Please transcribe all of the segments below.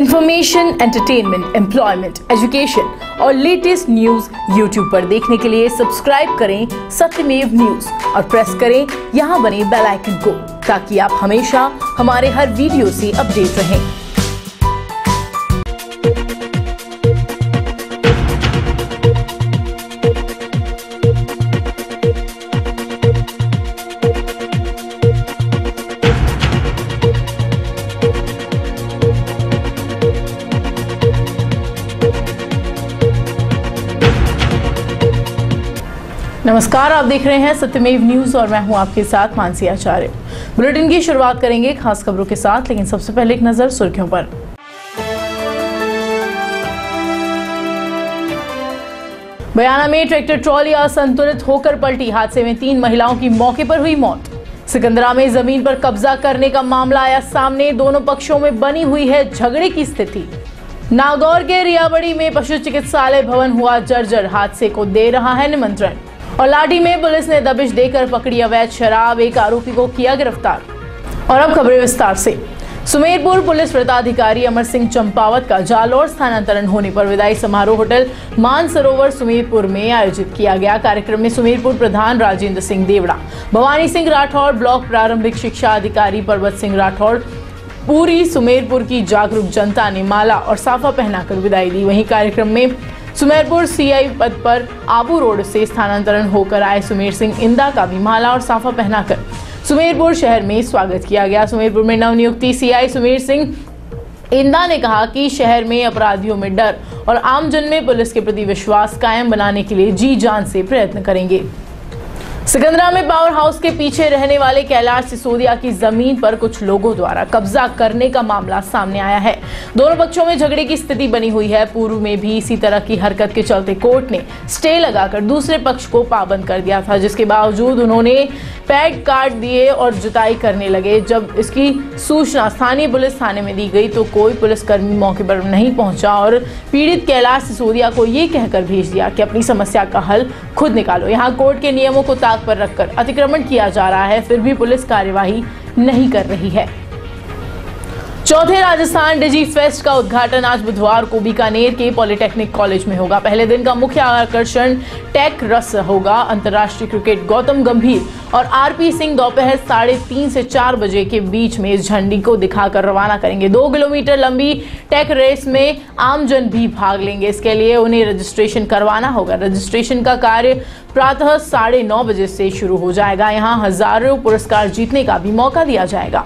Information entertainment employment education और latest news YouTube पर देखने के लिए सब्सक्राइब करें सत्यमेव न्यूज़ और प्रेस करें यहाँ बने बेल आइकन को ताकि आप हमेशा हमारे हर वीडियो से अपडेट रहें। नमस्कार, आप देख रहे हैं सत्यमेव न्यूज़ और मैं हूँ आपके साथ मानसी आचार्य। बुलेटिन की शुरुआत करेंगे खास खबरों के साथ, लेकिन सबसे पहले एक नज़र सुर्खियों पर। बयाना में ट्रैक्टर ट्रॉली असंतुलित होकर पलटी, हादसे में तीन महिलाओं की मौके पर हुई मौत। सिकंदरा में ज़मीन पर कब्जा करने का मामला आया सामने, दोनों पक्षों में बनी हुई है झगड़े की स्थिति। नागौर के रियाबड़ी में पशु चिकित्सालय भवन हुआ जर्जर, हादसे को दे रहा है निमंत्रण। और लाठी में पुलिस ने दबिश देकर पकड़ी अवैध शराब। एक आरोपी को किया गिरफ़्तार। और अब खबरें विस्तार से। सुमेरपुर पुलिस वृत्ताधिकारी अमर सिंह चंपावत का जालौर स्थानांतरण होने पर विदाई समारोह होटल मानसरोवर सुमेरपुर में आयोजित किया गया। कार्यक्रम में सुमेरपुर प्रधान राजेंद्र सिंह देवड़ा, भवानी सिंह राठौर, ब्लॉक प्रारंभिक शिक्षा अधिकारी पर्वत सिंह राठौर, पूरी सुमेरपुर की जागरूक जनता ने माला और साफा पहनाकर विदाई दी। वहीं कार्यक्रम में सुमेरपुर सीआई पद पर आबू रोड से स्थानांतरण होकर आए सुमेर सिंह इंदा का भी माला और साफा पहनाकर। सुमेरपुर शहर में स्वागत किया गया। सुमेरपुर में नवनियुक्ति सीआई सुमेर सिंह इंदा ने कहा कि शहर में अपराधियों में डर और आमजन में पुलिस के प्रति विश्वास कायम बनाने के लिए जी जान से प्रयत्न करेंगे। सिकंदरा में पावर हाउस के पीछे रहने वाले कैलाश सिसोदिया की ज़मीन पर कुछ लोगों द्वारा कब्जा करने का मामला सामने आया है। दोनों पक्षों में झगड़े की स्थिति बनी हुई है। पूर्व में भी इसी तरह की हरकत के चलते कोर्ट ने स्टे लगाकर दूसरे पक्ष को पाबंद कर दिया था, जिसके बावजूद उन्होंने पैड कार्ड दिए और जुताई करने लगे। जब इसकी सूचना स्थानीय पुलिस थाने में दी गई तो कोई पुलिसकर्मी मौके पर नहीं पहुँचा और पीड़ित कैलाश सिसोदिया को ये कहकर भेज दिया कि अपनी समस्या का हल खुद निकालो। यहाँ कोर्ट के नियमों को ताक पर रखकर अतिक्रमण किया जा रहा है, फिर भी पुलिस कार्यवाही नहीं कर रही है। चौथे राजस्थान डिजी फेस्ट का उद्घाटन आज बुधवार को बीकानेर के पॉलिटेक्निक कॉलेज में होगा। पहले दिन का मुख्य आकर्षण टेक रस होगा। अंतर्राष्ट्रीय क्रिकेट गौतम गंभीर और आरपी सिंह दोपहर साढ़े तीन से चार बजे के बीच में इस झंडी को दिखाकर रवाना करेंगे। दो किलोमीटर लंबी टेक रेस में आमजन भी भाग लेंगे। इसके लिए उन्हें रजिस्ट्रेशन करवाना होगा। रजिस्ट्रेशन का कार्य प्रातः साढ़े नौ बजे से शुरू हो जाएगा। यहाँ हज़ारों पुरस्कार जीतने का भी मौका दिया जाएगा।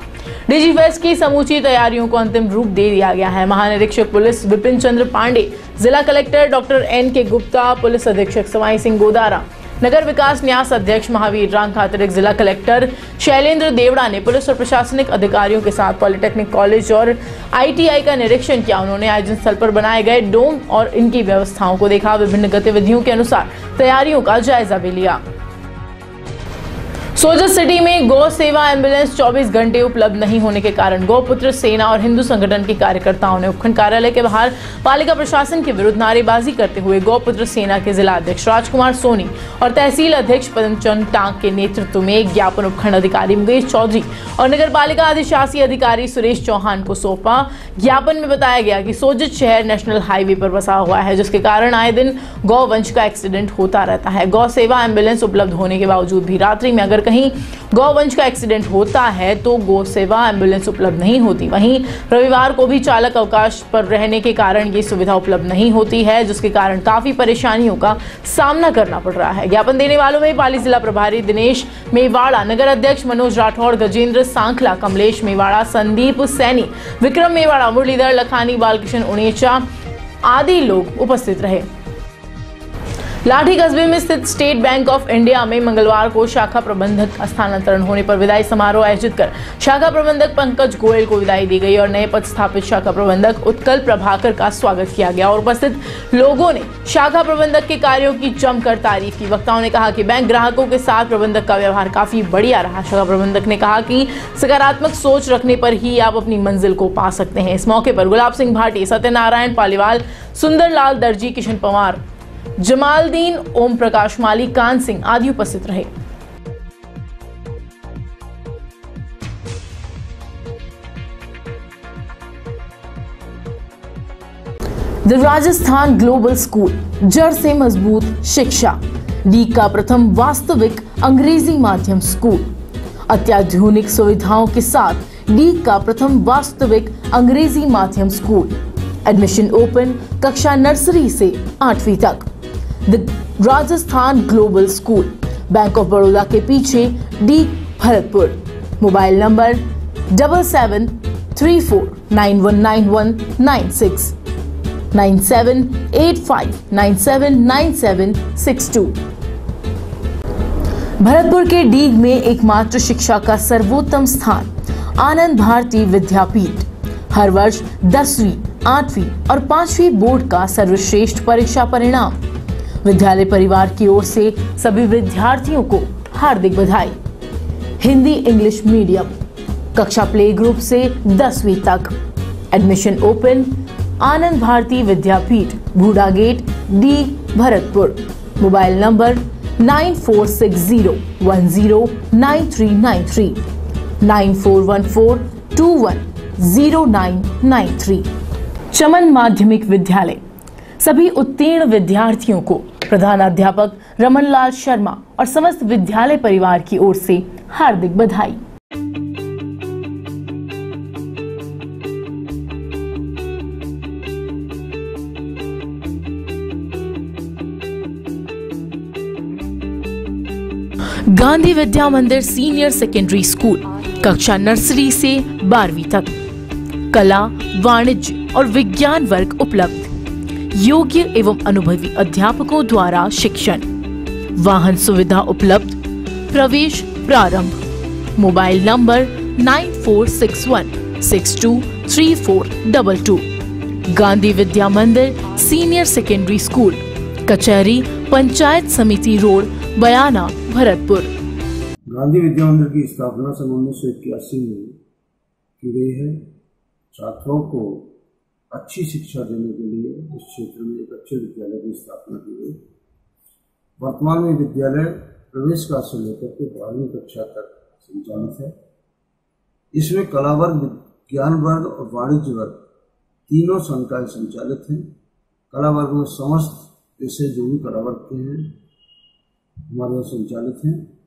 डिजी फेस्ट की समूची तैयारियों को अंतिम रूप दे दिया गया है। महानिरीक्षक पुलिस विपिन चंद्र पांडे, जिला कलेक्टर डॉक्टर एन के गुप्ता, पुलिस अधीक्षक सवाई सिंह गोदारा, नगर विकास न्यास अध्यक्ष महावीर रांग अतिरिक्त जिला कलेक्टर शैलेंद्र देवड़ा ने पुलिस और प्रशासनिक अधिकारियों के साथ पॉलिटेक्निक कॉलेज और आईटीआई का निरीक्षण किया। उन्होंने आयोजन स्थल पर बनाए गए डोम और इनकी व्यवस्थाओं को देखा। विभिन्न गतिविधियों के अनुसार तैयारियों का जायजा भी लिया। सोजत सिटी में गौ सेवा एंबुलेंस 24 घंटे उपलब्ध नहीं होने के कारण गौपुत्र सेना और हिंदू संगठन के कार्यकर्ताओं ने उपखंड कार्यालय के बाहर पालिका प्रशासन के विरुद्ध नारेबाजी करते हुए गौपुत्र सेना के जिला अध्यक्ष राजकुमार सोनी और तहसील अध्यक्ष पदमचंद टांग के नेतृत्व में ज्ञापन उपखंड अधिकारी मुकेश चौधरी और नगर पालिका अधिशासी अधिकारी सुरेश चौहान को सौंपा। ज्ञापन में बताया गया कि सोजत शहर नेशनल हाईवे पर बसा हुआ है, जिसके कारण आए दिन गौवंश का एक्सीडेंट होता रहता है। गौ सेवा एंबुलेंस उपलब्ध होने के बावजूद भी रात्रि में अगर कहीं गौवंश का एक्सीडेंट होता है तो गौ सेवा एंबुलेंस उपलब्ध नहीं होती। वहीं रविवार को भी चालक अवकाश पर रहने के कारण ये सुविधा उपलब्ध नहीं होती है, जिसके कारण काफ़ी परेशानियों का सामना करना पड़ रहा है। ज्ञापन देने वालों में पाली जिला प्रभारी दिनेश मेवाड़ा, नगर अध्यक्ष मनोज राठौड़ गजेंद्र सांखला, कमलेश मेवाड़ा, संदीप सैनी, विक्रम मेवाड़ा, मुरलीधर लखानी बालकृष्ण उड़ेचा आदि लोग उपस्थित रहे। लाठी कस्बे में स्थित स्टेट बैंक ऑफ़ इंडिया में मंगलवार को शाखा प्रबंधक स्थानांतरण होने पर विदाई समारोह आयोजित कर शाखा प्रबंधक पंकज गोयल को विदाई दी गई और नए पद स्थापित शाखा प्रबंधक उत्कल प्रभाकर का स्वागत किया गया और उपस्थित लोगों ने शाखा प्रबंधक के कार्यों की जमकर तारीफ़ की। वक्ताओं ने कहा कि बैंक ग्राहकों के साथ प्रबंधक का व्यवहार काफ़ी बढ़िया रहा। शाखा प्रबंधक ने कहा कि सकारात्मक सोच रखने पर ही आप अपनी मंजिल को पा सकते हैं। इस मौके पर गुलाब सिंह भाटी, सत्यनारायण पालीवाल, सुंदरलाल दर्जी, किशन पवार जमालदीन ओम प्रकाश माली कान सिंह आदि उपस्थित रहे। द राजस्थान ग्लोबल स्कूल, जड़ से मज़बूत शिक्षा। डी का प्रथम वास्तविक अंग्रेज़ी माध्यम स्कूल। अत्याधुनिक सुविधाओं के साथ डी का प्रथम वास्तविक अंग्रेज़ी माध्यम स्कूल। एडमिशन ओपन कक्षा नर्सरी से आठवीं तक। The Rajasthan global school bank of Baroda के पीछे Deeg Bharatpur mobile number double seven three four nine one nine one nine six nine seven eight five nine seven nine seven six two Bharatpur के डीग में एकमात्र शिक्षा का सर्वोत्तम स्थान, आनंद भारती विद्यापीठ। हर वर्ष दसवीं, आठवीं और पांचवी बोर्ड का सर्वश्रेष्ठ परीक्षा परिणाम विद्यालय परिवार की ओर से सभी विद्यार्थियों को हार्दिक बधाई। हिंदी इंग्लिश मीडियम, कक्षा प्ले ग्रुप से दसवीं तक। Admission open, Anand Bharati Vidyapeeth Bhuda gate, Deeg, Bharatpur. Mobile number nine four six zero one zero nine three nine three, nine four one four two one zero nine nine three. Chaman Madhyamik Vidyalaya, सभी उत्तीर्ण विद्यार्थियों को प्रधानाध्यापक रमनलाल शर्मा और समस्त विद्यालय परिवार की ओर से हार्दिक बधाई। Gandhi Vidya Mandir senior secondary school, कक्षा नर्सरी से बारहवीं तक। कला, वाणिज्य और विज्ञान वर्ग उपलब्ध। योग्य एवं अनुभवी अध्यापकों द्वारा शिक्षण। वाहन सुविधा उपलब्ध। प्रवेश प्रारंभ। Mobile number nine four six one, six two three four double two. Gandhi Vidya Mandir senior secondary school, कचहरी पंचायत समिति रोड, बयाना, भरतपुर। गांधी विद्या मंदिर की स्थापना सन उन्नीस सौ इक्यासी में की गई है। छात्रों को अच्छी शिक्षा देने के लिए इस क्षेत्र में एक अच्छे विद्यालय की स्थापना की गई। वर्तमान में विद्यालय प्रवेश का से लेकर के बारहवीं कक्षा तक संचालित है। इसमें कला वर्ग विज्ञान वर्ग और वाणिज्य वर्ग तीनों संकाय संचालित हैं। कला वर्ग में समस्त विषय जो भी कला वर्ग के हैं, हमारे यहाँ संचालित हैं।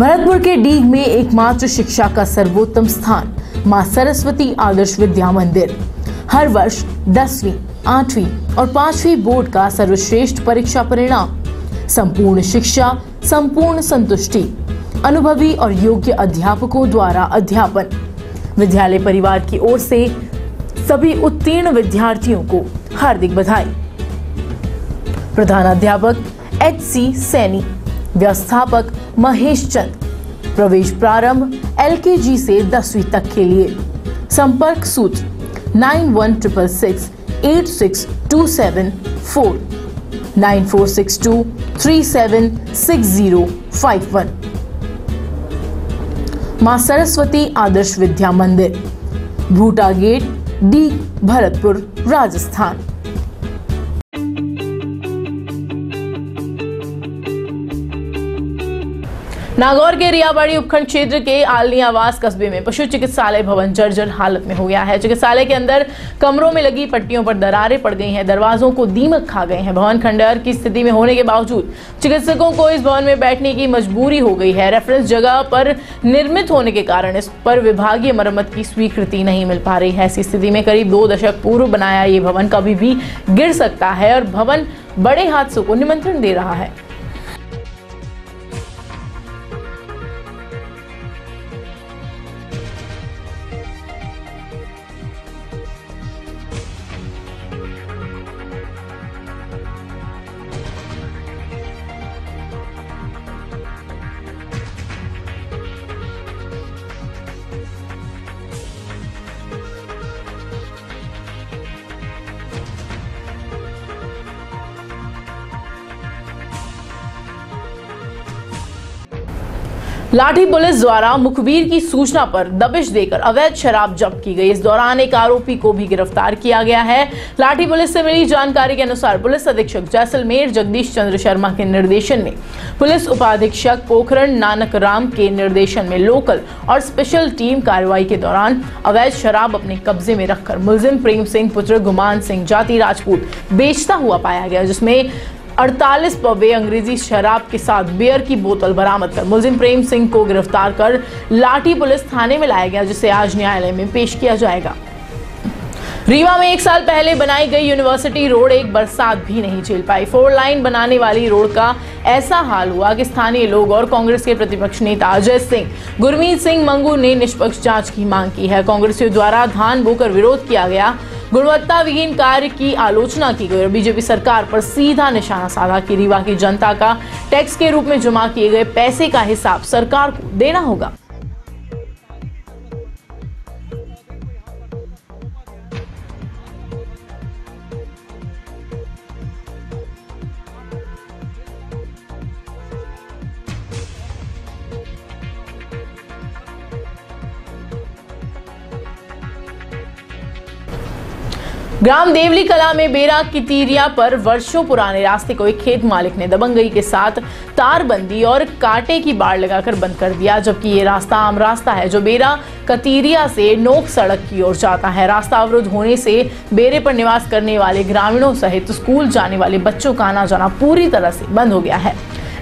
भरतपुर के डीग में एकमात्र शिक्षा का सर्वोत्तम स्थान, माँ सरस्वती आदर्श विद्या मंदिर। हर वर्ष दसवीं, आठवीं और पांचवी बोर्ड का सर्वश्रेष्ठ परीक्षा परिणाम। संपूर्ण शिक्षा, संपूर्ण संतुष्टि, अनुभवी और योग्य अध्यापकों द्वारा अध्यापन। विद्यालय परिवार की ओर से सभी उत्तीर्ण विद्यार्थियों को हार्दिक बधाई। प्रधानाध्यापक एच सी सैनी। व्यवस्थापक महेश चंद। प्रवेश प्रारंभ एलकेजी से दसवीं तक के लिए। संपर्क सूत्र nine one triple six eight six two seven four. Nine four six two three seven six zero five one. माँ सरस्वती आदर्श विद्या मंदिर। Bhuta gate, D, Bharatpur, Rajasthan. नागौर के रियाबाड़ी उपखंड क्षेत्र के आलनी आवास कस्बे में पशु चिकित्सालय भवन जर्जर हालत में हो गया है। चिकित्सालय के अंदर कमरों में लगी पट्टियों पर दरारें पड़ गई हैं। दरवाजों को दीमक खा गए हैं। भवन खंडहर की स्थिति में होने के बावजूद चिकित्सकों को इस भवन में बैठने की मजबूरी हो गई है। रेफरेंस जगह पर निर्मित होने के कारण इस पर विभागीय मरम्मत की स्वीकृति नहीं मिल पा रही है। ऐसी स्थिति में करीब दो दशक पूर्व बनाया ये भवन कभी भी गिर सकता है और भवन बड़े हादसों को निमंत्रण दे रहा है। लाठी पुलिस द्वारा मुखबिर की सूचना पर दबिश देकर अवैध शराब जब्त की गई। इस दौरान एक आरोपी को भी गिरफ़्तार किया गया है। लाठी पुलिस से मिली जानकारी के अनुसार पुलिस अधीक्षक जैसलमेर, जगदीश चंद्र शर्मा के निर्देशन में पुलिस उपाधीक्षक पोखरण नानक राम के निर्देशन में लोकल और स्पेशल टीम कार्रवाई के दौरान अवैध शराब अपने कब्जे में रखकर मुलजिम प्रेम सिंह, पुत्र गुमान सिंह जाति राजपूत बेचता हुआ पाया गया, जिसमें 48 पवे अंग्रेज़ी शराब के साथ बियर की बोतल बरामद कर मुलजिम प्रेम सिंह को गिरफ़्तार कर लाठी पुलिस थाने में लाया गया, जिसे आज न्यायालय में पेश किया जाएगा। रीवा में एक साल पहले बनाई गई यूनिवर्सिटी रोड एक बरसात भी नहीं झेल पाई। फोर लाइन बनाने वाली रोड का ऐसा हाल हुआ कि स्थानीय लोग और कांग्रेस के प्रतिपक्ष नेता अजय सिंह, गुरमीत सिंह मंगू ने निष्पक्ष जाँच की मांग की है। कांग्रेसियों द्वारा धान बोकर विरोध किया गया। गुणवत्ता विहीन कार्य की आलोचना की गई और बीजेपी सरकार पर सीधा निशाना साधा कि रीवा की जनता का टैक्स के रूप में जमा किए गए पैसे का हिसाब सरकार को देना होगा। ग्राम देवली कला में बेरा कितीरिया पर वर्षों पुराने रास्ते को एक खेत मालिक ने दबंगई के साथ तारबंदी और कांटे की बाड़ लगाकर बंद कर दिया, जबकि ये रास्ता आम रास्ता है, जो बेरा कतीरिया से नोक सड़क की ओर जाता है। रास्ता अवरुद्ध होने से बेरे पर निवास करने वाले ग्रामीणों सहित स्कूल जाने वाले बच्चों का आना जाना पूरी तरह से बंद हो गया है।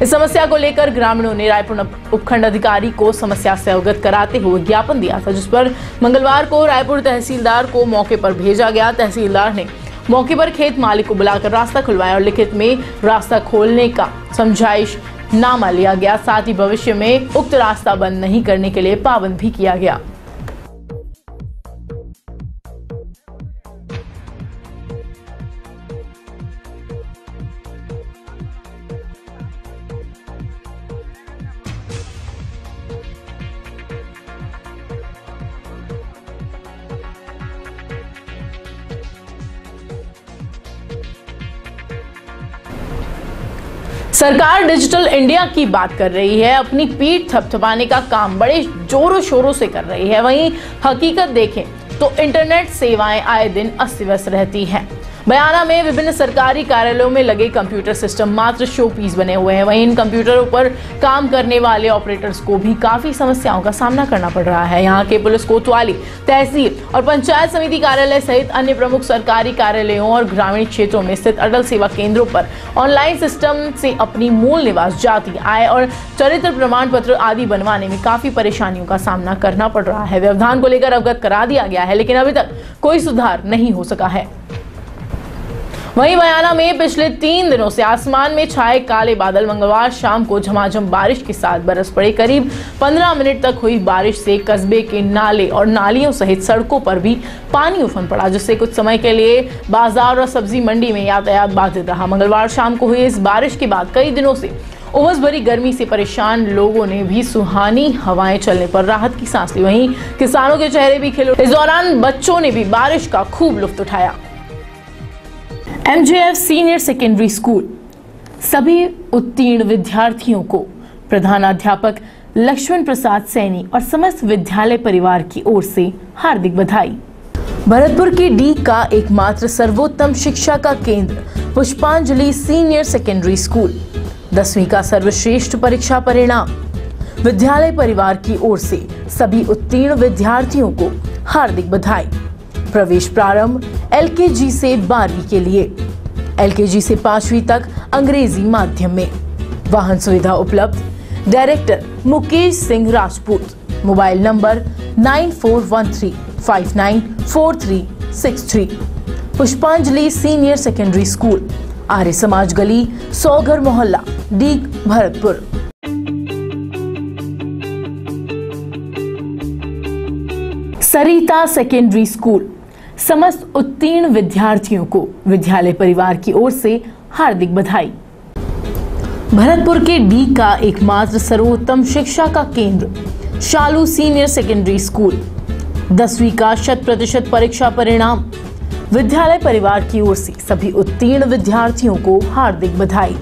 इस समस्या को लेकर ग्रामीणों ने रायपुर उपखंड अधिकारी को समस्या से अवगत कराते हुए ज्ञापन दिया था, जिस पर मंगलवार को रायपुर तहसीलदार को मौके पर भेजा गया। तहसीलदार ने मौके पर खेत मालिक को बुलाकर रास्ता खुलवाया और लिखित में रास्ता खोलने का समझाइश नामा लिया गया। साथ ही भविष्य में उक्त रास्ता बंद नहीं करने के लिए पाबंद भी किया गया। सरकार डिजिटल इंडिया की बात कर रही है। अपनी पीठ थपथपाने का काम बड़े जोरों शोरों से कर रही है। वहीं हकीकत देखें तो इंटरनेट सेवाएँ आए दिन अस्त व्यस्त रहती हैं। बयाना में विभिन्न सरकारी कार्यालयों में लगे कंप्यूटर सिस्टम मात्र शो पीस बने हुए हैं। वहीं इन कंप्यूटरों पर काम करने वाले ऑपरेटर्स को भी काफ़ी समस्याओं का सामना करना पड़ रहा है। यहाँ के पुलिस कोतवाली, तहसील और पंचायत समिति कार्यालय सहित अन्य प्रमुख सरकारी कार्यालयों और ग्रामीण क्षेत्रों में स्थित अटल सेवा केंद्रों पर ऑनलाइन सिस्टम से अपनी मूल निवास, जाति, आय और चरित्र प्रमाण पत्र आदि बनवाने में काफ़ी परेशानियों का सामना करना पड़ रहा है। व्यवधान को लेकर अवगत करा दिया गया है, लेकिन अभी तक कोई सुधार नहीं हो सका है। वहीं बयाना में पिछले तीन दिनों से आसमान में छाए काले बादल मंगलवार शाम को झमाझम बारिश के साथ बरस पड़े। करीब 15 मिनट तक हुई बारिश से कस्बे के नाले और नालियों सहित सड़कों पर भी पानी उफन पड़ा, जिससे कुछ समय के लिए बाज़ार और सब्ज़ी मंडी में यातायात बाधित रहा। मंगलवार शाम को हुई इस बारिश के बाद कई दिनों से उमस भरी गर्मी से परेशान लोगों ने भी सुहानी हवाएँ चलने पर राहत की सांस ली। वहीं किसानों के चेहरे भी खिले। इस दौरान बच्चों ने भी बारिश का खूब लुफ्त उठाया। एमजेएफ सीनियर सेकेंडरी स्कूल सभी उत्तीर्ण विद्यार्थियों को प्रधानाध्यापक लक्ष्मण प्रसाद सैनी और समस्त विद्यालय परिवार की ओर से हार्दिक बधाई। भरतपुर के डी का एकमात्र सर्वोत्तम शिक्षा का केंद्र, पुष्पांजलि सीनियर सेकेंडरी स्कूल दसवीं का सर्वश्रेष्ठ परीक्षा परिणाम। विद्यालय परिवार की ओर से सभी उत्तीर्ण विद्यार्थियों को हार्दिक बधाई। प्रवेश प्रारंभ एलकेजी से बारहवीं के लिए। एलकेजी से पांचवी तक अंग्रेज़ी माध्यम में। वाहन सुविधा उपलब्ध। Director Mukesh Singh Rajput. Mobile number nine four one three five nine four three six three. Pushpanjali senior secondary school. Arya Samaj गली, सौघर मोहल्ला, Deeg, Bharatpur. Sarita secondary school. समस्त उत्तीर्ण विद्यार्थियों को विद्यालय परिवार की ओर से हार्दिक बधाई। भरतपुर के डी का एकमात्र सर्वोत्तम शिक्षा का केंद्र, शालू सीनियर सेकेंडरी स्कूल। दसवीं का शत प्रतिशत परीक्षा परिणाम। विद्यालय परिवार की ओर से सभी उत्तीर्ण विद्यार्थियों को हार्दिक बधाई।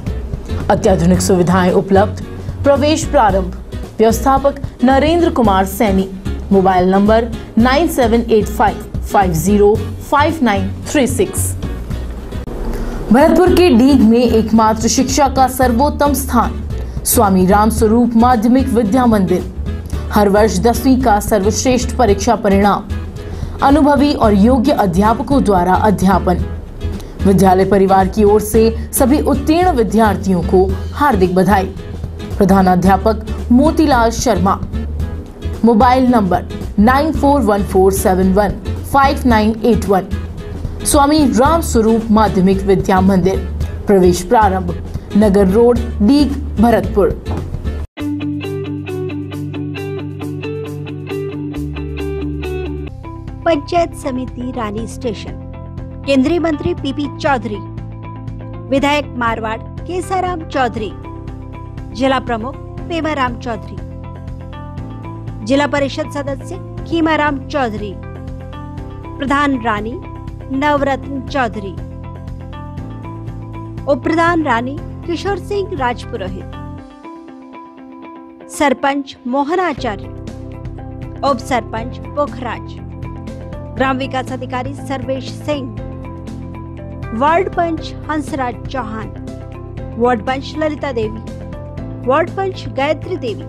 अत्याधुनिक सुविधाएँ उपलब्ध। प्रवेश प्रारंभ। व्यवस्थापक Narendra Kumar Saini. Mobile number nine seven eight five. Five zero five nine three six Bharatpur के डीग में एकमात्र शिक्षा का सर्वोत्तम स्थान स्वामी राम स्वरूप माध्यमिक विद्या मंदिर हर वर्ष दसवीं का सर्वश्रेष्ठ परीक्षा परिणाम अनुभवी और योग्य अध्यापकों द्वारा अध्यापन विद्यालय परिवार की ओर से सभी उत्तीर्ण विद्यार्थियों को हार्दिक बधाई प्रधानाध्यापक Motilal Sharma mobile number nine four one four seven one five nine eight one Swami Ram Swaroop Madhyamik Vidya Mandir प्रवेश प्रारंभ नगर रोड डीग भरतपुर पंचायत समिति रानी स्टेशन केंद्रीय मंत्री पीपी चौधरी विधायक मारवाड़ केसाराम चौधरी जिला प्रमुख पेमाराम चौधरी जिला परिषद सदस्य खीमाराम चौधरी प्रधान रानी नवरत्न चौधरी। उप प्रधान रानी किशोर सिंह राजपुरोहित। सरपंच मोहनाचार्य उप सरपंच पोखराज। ग्राम विकास अधिकारी Sarvesh Singh. Ward panch Hansraj Chauhan. Ward panch Lalita Devi. Ward panch Gayatri Devi.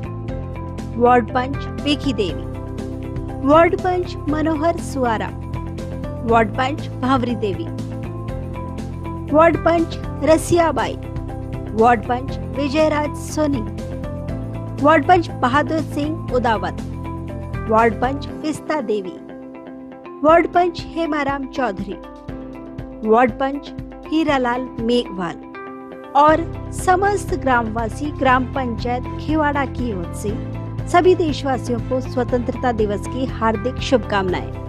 Ward panch Pekhi Devi. Ward panch Manohar Suara. Ward panch Bhawri Devi. Ward panch Rasiyabai. Ward panch Vijayraj Soni. Ward panch Bahadur Singh Udawat. Ward panch Pista Devi. Ward panch Hemaram Chaudhary. Ward panch Hiralal Meghwal. और समस्त ग्रामवासी, ग्राम पंचायत खेवाड़ा की ओर से सभी देशवासियों को स्वतंत्रता दिवस की हार्दिक शुभकामनाएँ।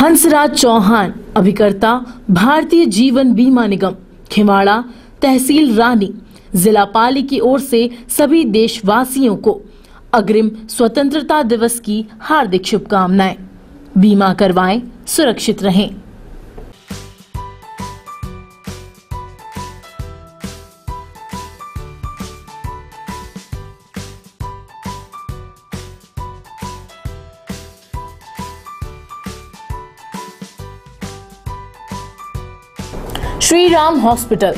हंसराज चौहान, अभिकर्ता, भारतीय जीवन बीमा निगम, खिवाड़ा, तहसील रानी, जिला पाली की ओर से सभी देशवासियों को अग्रिम स्वतंत्रता दिवस की हार्दिक शुभकामनाएँ। बीमा करवाएँ, सुरक्षित रहें। श्री राम हॉस्पिटल,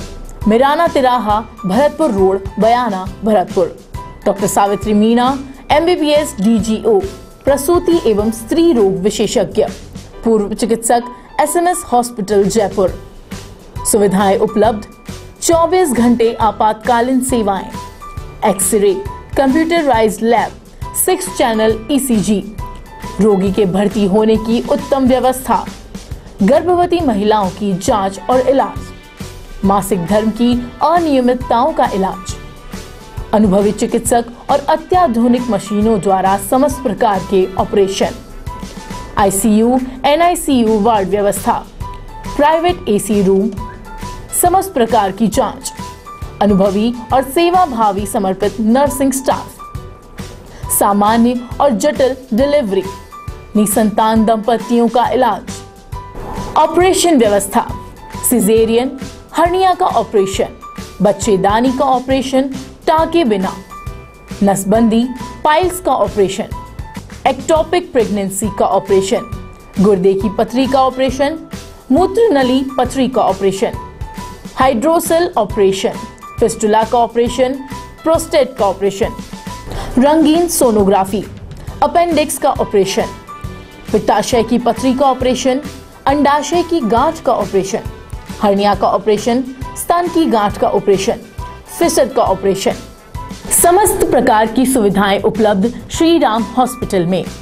मिराना तिराहा, Bharatpur road, Bayana, Bharatpur. Doctor Savitri Meena MBBS DGO प्रसूति एवं स्त्री रोग विशेषज्ञ। पूर्व चिकित्सक एसएनएस हॉस्पिटल, जयपुर। सुविधाएँ उपलब्ध 24 घंटे आपातकालीन सेवाएँ। X ray computerise lab six channel ECG रोगी के भर्ती होने की उत्तम व्यवस्था। गर्भवती महिलाओं की जाँच और इलाज, मासिक धर्म की अनियमितताओं का इलाज, अनुभवी चिकित्सक और अत्याधुनिक मशीनों द्वारा समस्त प्रकार के ऑपरेशन, आईसीयू, एनआईसीयू वार्ड व्यवस्था, प्राइवेट एसी रूम, समस्त प्रकार की जाँच, अनुभवी और सेवा भावी समर्पित नर्सिंग स्टाफ, सामान्य और जटिल डिलीवरी, निसंतान दंपतियों का इलाज ऑपरेशन व्यवस्था सिजेरियन हर्निया का ऑपरेशन बच्चेदानी का ऑपरेशन टाके बिना नसबंदी पाइल्स का ऑपरेशन एक्टोपिक प्रेगनेंसी का ऑपरेशन गुर्दे की पथरी का ऑपरेशन मूत्र नली पथरी का ऑपरेशन हाइड्रोसेल ऑपरेशन फिस्टुला का ऑपरेशन प्रोस्टेट का ऑपरेशन रंगीन सोनोग्राफी अपेंडिक्स का ऑपरेशन पित्ताशय की पथरी का ऑपरेशन अंडाशय की गांठ का ऑपरेशन, हर्निया का ऑपरेशन, स्तन की गांठ का ऑपरेशन फिसद का ऑपरेशन। समस्त प्रकार की सुविधाएँ उपलब्ध श्री राम हॉस्पिटल में तहत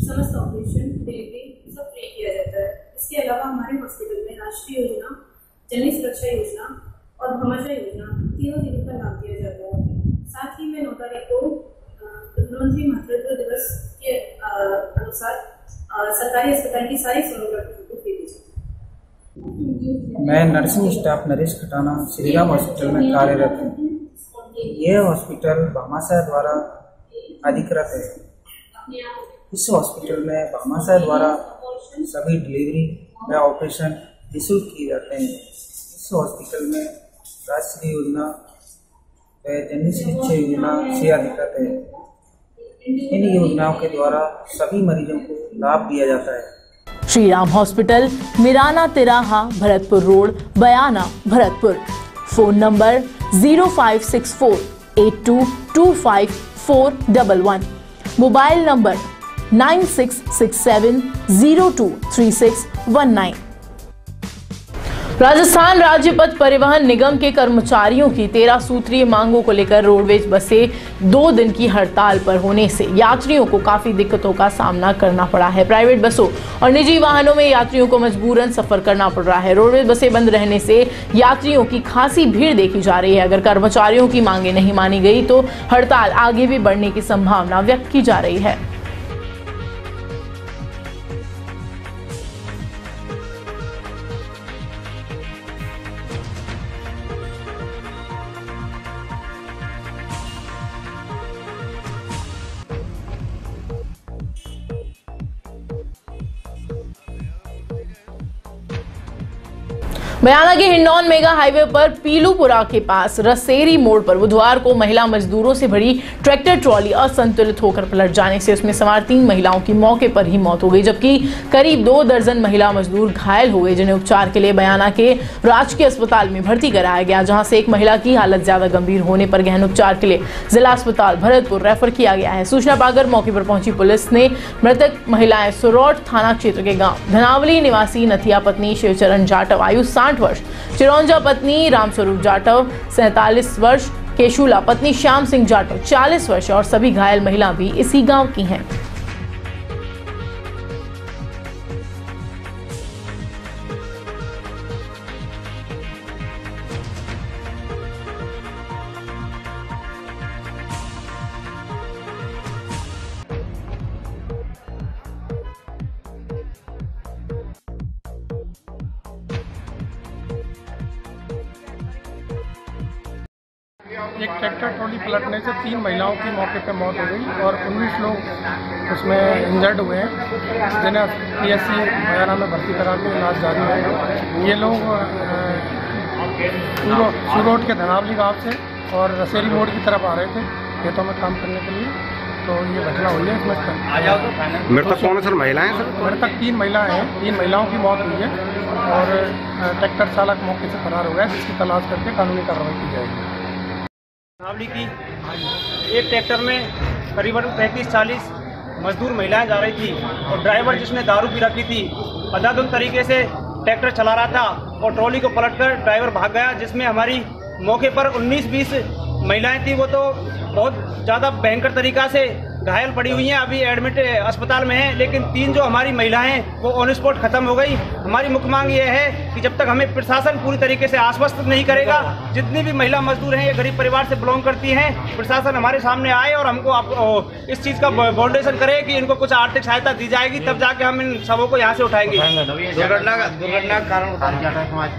समस्त ऑपरेशन, डिलीवरी सब फ्री किया जाता है। इसके अलावा हमारे हॉस्पिटल में राष्ट्रीय योजना जननी सुरक्षा योजना और योजना तीनों दिन का लाभ दिया जाता है। साथ ही को प्रधानमंत्री मातृत्व दिवस के अनुसार सरकारी अस्पताल की सारी सोनोग्राफी मैं nursing staff Naresh Khatana, Shriram hospital में कार्यरत हूँ। यह हॉस्पिटल भामाशाह द्वारा अधिकृत है। इस हॉस्पिटल में भामाशाह द्वारा सभी डिलीवरी या ऑपरेशन निःशुल्क किए जाते हैं। इस इस हॉस्पिटल में राष्ट्रीय योजना व जन शिक्षा योजना से अधिकृत है। इन योजनाओं के द्वारा सभी मरीजों को लाभ दिया जाता है। श्री राम हॉस्पिटल, मिराना तिराहा, Bharatpur road, Bayana, Bharatpur. Phone number zero five six four, eight two two five four double one. Mobile number nine six six seven zero two three six one nine. Rajasthan राज्य पथ परिवहन निगम के कर्मचारियों की तेरह सूत्रीय मांगों को लेकर रोडवेज़ बसें दो दिन की हड़ताल पर होने से यात्रियों को काफ़ी दिक्कतों का सामना करना पड़ा है। प्राइवेट बसों और निजी वाहनों में यात्रियों को मजबूरन सफ़र करना पड़ रहा है। रोडवेज़ बसें बंद रहने से यात्रियों की खासी भीड़ देखी जा रही है। अगर कर्मचारियों की मांगे नहीं मानी गई तो हड़ताल आगे भी बढ़ने की संभावना व्यक्त की जा रही है। बयाना के हिंडौन मेगा हाईवे पर पीलूपुरा के पास रसेरी मोड़ पर बुधवार को महिला मजदूरों से भरी ट्रैक्टर ट्रॉली असंतुलित होकर पलट जाने से उसमें सवार तीन महिलाओं की मौके पर ही मौत हो गई, जबकि करीब दो दर्जन महिला मजदूर घायल हो गए, जिन्हें उपचार के लिए बयाना के राजकीय अस्पताल में भर्ती कराया गया, जहाँ से एक महिला की हालत ज़्यादा गंभीर होने पर गहन उपचार के लिए जिला अस्पताल भरतपुर रेफर किया गया है। सूचना पाकर मौके पर पहुँची पुलिस ने मृतक महिलाएँ सुरौट थाना क्षेत्र के गाँव धनावली निवासी नथिया पत्नी शिवचरण जाटव, आयु साठ वर्ष। चिरौंजा पत्नी रामस्वरूप जाटव, सैतालीस वर्ष। केशूला पत्नी श्याम सिंह जाटव, चालीस वर्ष और सभी घायल महिला भी इसी गाँव की हैं। महिलाओं की मौके पर मौत हो गई और 19 लोग उसमें इंजर्ड हुए हैं जिन्हें पी एस सी वगैरह में भर्ती करा के इलाज जारी है। ये लोग सुरोट के धनावली गाँव से और रसेरी मोड़ की तरफ़ आ रहे थे खेतों में काम करने के लिए। तो ये घटना हुई है इसमें। मृतक कौन है सर? महिलाएँ सर? मृतक तीन महिलाएँ हैं। तीन महिलाओं की मौत हुई है और ट्रैक्टर चालक मौके से फरार हो गया जिसकी तलाश करके कानूनी कार्रवाई की जाएगी। नावली की एक ट्रैक्टर में करीबन पैंतीस चालीस मजदूर महिलाएँ जा रही थी और ड्राइवर जिसने दारू पी रखी थी अदाधुन तरीके से ट्रैक्टर चला रहा था और ट्रॉली को पलटकर ड्राइवर भाग गया, जिसमें हमारी मौके पर 19-20 महिलाएँ थी। वो तो बहुत ज़्यादा भयंकर तरीका से घायल पड़ी हुई हैं अभी एडमिट अस्पताल में हैं लेकिन तीन जो हमारी महिलाएँ हैं वो ऑन स्पॉट खत्म हो गई। हमारी मुख्य मांग ये है कि जब तक हमें प्रशासन पूरी तरीके से आश्वस्त नहीं करेगा जितनी भी महिला मजदूर हैं ये गरीब परिवार से बिलोंग करती हैं प्रशासन हमारे सामने आए और हमको आप, इस चीज़ का बाउंडेशन करे कि इनको कुछ आर्थिक सहायता दी जाएगी तब जाके हम इन सबों को यहाँ से उठाएँगे। दुर्घटना का दुर्घटना का कारण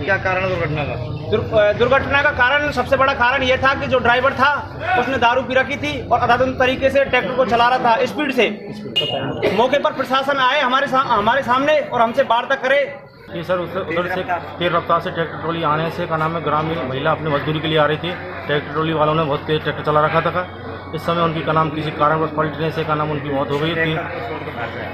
क्या कारण दुर्घटना का? दुर्घटना का कारण सबसे बड़ा कारण ये था कि जो ड्राइवर था उसने दारू पी रखी थी और अधाधुन तरीके से ट्रैक्टर को चला रहा था स्पीड से। मौके पर प्रशासन आए हमारे सा, हमारे सामने और हमसे वार्ता करे। जी सर उधर से तेज रफ्तार से ट्रैक्टर ट्रॉली आने से का नाम है ग्रामीण महिला अपनी मजदूरी के लिए आ रही थी। ट्रैक्टर ट्रॉली वालों ने बहुत तेज ट्रैक्टर चला रखा था इस समय उनकी का नाम किसी कारणवश पलटने से का नाम उनकी मौत हो गई थी।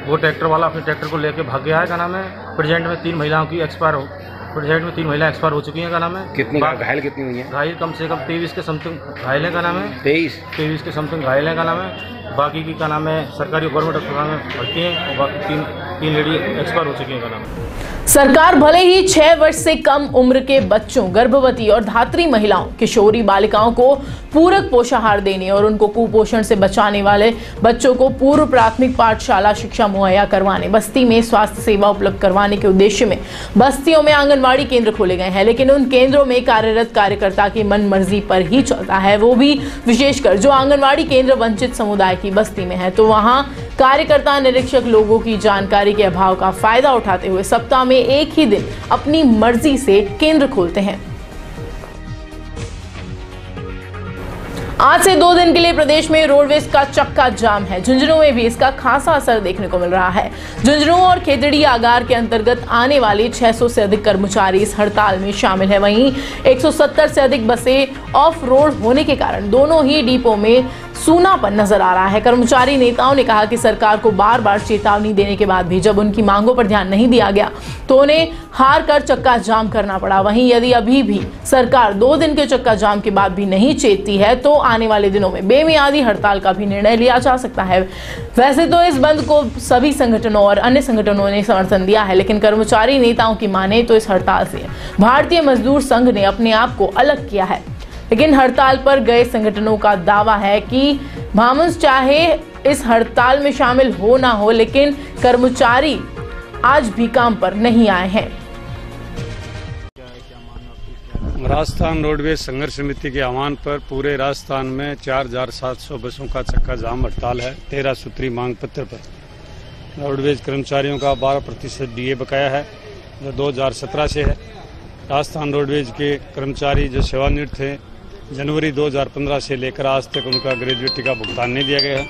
वो ट्रैक्टर वाला अपने ट्रैक्टर को लेकर भाग गया है का नाम है। प्रेजेंट में तीन महिलाओं की एक्सपायर हो प्रेजेंट में तीन महिला एक्सपायर हो चुकी हैं का नाम है? कितनी बा- घायल कितनी हुई है? घायल कम से कम तेईस के समथिंग घायल है का नाम है? तेईस? तेईस के समथिंग घायल है का नाम है? बाकी की का नाम है सरकारी गवर्नमेंट अस्पताल में भर्ती हैं और बाकी तीन तीन लेडी एक्सपायर हो चुकी हैं सरकार भले ही छह वर्ष से कम उम्र के बच्चों, गर्भवती और धात्री महिलाओं, किशोरी बालिकाओं को पूरक पोषाहार देने और उनको कुपोषण से बचाने वाले बच्चों को पूर्व प्राथमिक पाठशाला शिक्षा मुहैया करवाने, बस्ती में स्वास्थ्य सेवा उपलब्ध करवाने के उद्देश्य में बस्तियों में आंगनबाड़ी केंद्र खोले गए हैं, लेकिन उन केंद्रों में कार्यरत कार्यकर्ता की मन मर्ज़ी पर ही चलता है। वो भी विशेषकर जो आंगनबाड़ी केंद्र वंचित समुदाय की बस्ती में है तो वहाँ कार्यकर्ता निरीक्षक लोगों की जानकारी के अभाव का फ़ायदा उठाते हुए सप्ताह में एक ही दिन अपनी मर्ज़ी से केंद्र खोलते हैं। आज से दो दिन के लिए प्रदेश में रोडवेज़ का चक्का जाम है। झुंझुनू में भी इसका खासा असर देखने को मिल रहा है। झुंझुनू और खेतड़ी आगार के अंतर्गत आने वाले 600 से अधिक कर्मचारी इस हड़ताल में शामिल है। वहीं 170 से अधिक बसें ऑफ़ रोड होने के कारण दोनों ही डिपो में सूनापन नज़र आ रहा है। कर्मचारी नेताओं ने कहा कि सरकार को बार बार चेतावनी देने के बाद भी जब उनकी मांगों पर ध्यान नहीं दिया गया तो उन्हें हार कर चक्का जाम करना पड़ा। वहीं यदि अभी भी सरकार दो दिन के चक्का जाम के बाद भी नहीं चेतती है तो आने वाले दिनों में बेमियादी हड़ताल का भी निर्णय लिया जा सकता है। वैसे तो इस बंद को सभी संगठनों और अन्य संगठनों ने समर्थन दिया है, लेकिन कर्मचारी नेताओं की माने तो इस हड़ताल से भारतीय मजदूर संघ ने अपने आप को अलग किया है। लेकिन हड़ताल पर गए संगठनों का दावा है कि भामस चाहे इस हड़ताल में शामिल हो ना हो, लेकिन कर्मचारी आज भी काम पर नहीं आए हैं। राजस्थान रोडवेज़ संघर्ष समिति के आह्वान पर पूरे राजस्थान में 4,700 बसों का चक्का जाम हड़ताल है तेरह सूत्री मांग पत्र पर। रोडवेज़ कर्मचारियों का 12 प्रतिशत डीए बकाया है जो 2017 से है। राजस्थान रोडवेज़ के कर्मचारी जो सेवानिवृत्त थे जनवरी 2015 से लेकर आज तक उनका ग्रेजुएटी का भुगतान नहीं दिया गया है।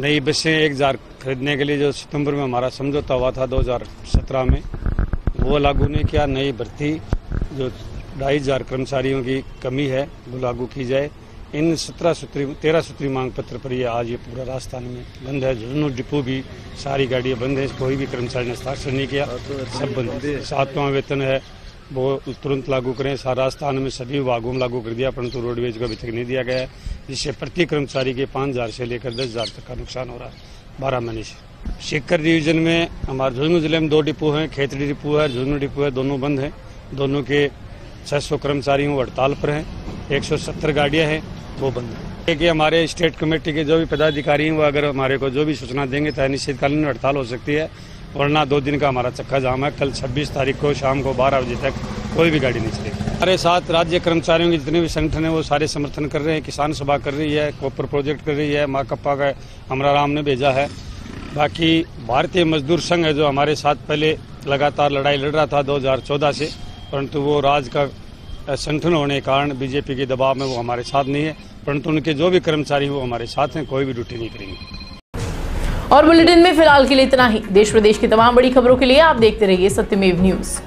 नई बसें एक हज़ार खरीदने के लिए जो सितंबर में हमारा समझौता हुआ था 2017 में वो लागू नहीं किया, नई भर्ती जो ढाई हज़ार कर्मचारियों की कमी है, वो लागू की जाए। इन सत्रह सूत्री, तेरह सूत्री मांग पत्र पर ये आज ये पूरा राजस्थान में बंद है। झुंझुनू डिपो भी सारी गाड़ियाँ बंद है, कोई भी कर्मचारी ने हस्ताक्षर नहीं किया, सब बंद सातवां वेतन है, वो तुरंत लागू करें। सारा राजस्थान में सभी विभागों में लागू कर दिया, परंतु रोडवेज़ को अभी तक नहीं दिया गया है, जिससे प्रति कर्मचारी के पाँच हज़ार से लेकर दस हज़ार तक का नुकसान हो रहा है। बारह महीने से। सीकर डिवीज़न में हमारे झुंझुनू ज़िले में दो डिपो हैं, खेतड़ी डिपो है, झुंझुनू डिपो है, दोनों बंद हैं। दोनों के 600 कर्मचारी वो हड़ताल पर हैं। 170 गाड़ियाँ हैं, वो बंद है। कि हमारे स्टेट कमेटी के जो भी पदाधिकारी हैं, वो अगर हमारे को जो भी सूचना देंगे तो अनिश्चितकालीन हड़ताल हो सकती है वरना दो दिन का हमारा चक्का जाम है। कल 26 तारीख को शाम को 12 बजे तक कोई भी गाड़ी नहीं चलेगी। हमारे साथ राज्य कर्मचारियों के जितने भी संगठन है, वो सारे समर्थन कर रहे हैं, किसान सभा कर रही है, कॉपर प्रोजेक्ट कर रही है माकप्पा का, हमारा राम ने भेजा है। बाकी भारतीय मजदूर संघ है जो हमारे साथ पहले लगातार लड़ाई लड़ रहा था 2014 से, परंतु वो राज का संगठन होने के कारण बीजेपी के दबाव में वो हमारे साथ नहीं है, परंतु उनके जो भी कर्मचारी वो हमारे साथ हैं, कोई भी ड्यूटी नहीं करेंगे। और बुलेटिन में फ़िलहाल के लिए इतना ही। देश प्रदेश की तमाम बड़ी खबरों के लिए आप देखते रहिए सत्यमेव न्यूज़।